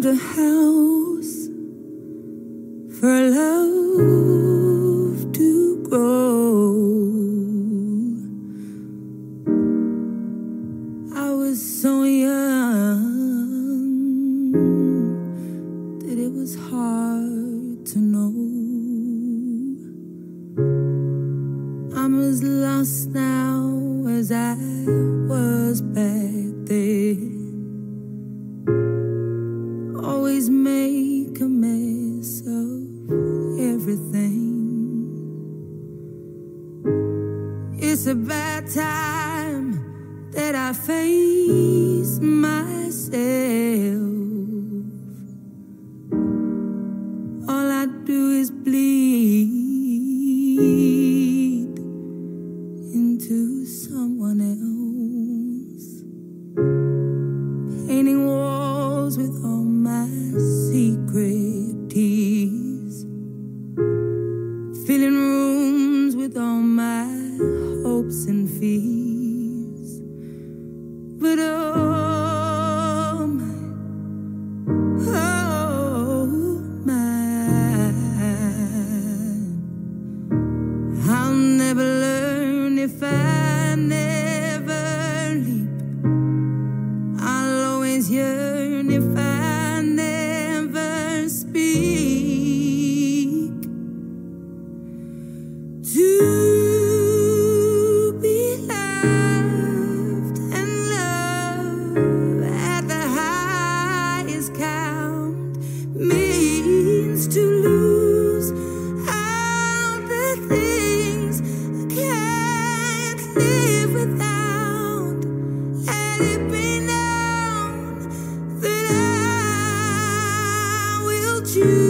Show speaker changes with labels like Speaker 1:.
Speaker 1: built a house for love to grow. I was so young that it was hard to know. I'm as lost now as I was back Always make a mess of everything. It's a bad time that I face myself. All I do is bleed into someone else. Painting walls with Filling rooms with all my hopes and fears. But oh my, oh my, I'll never learn if I you.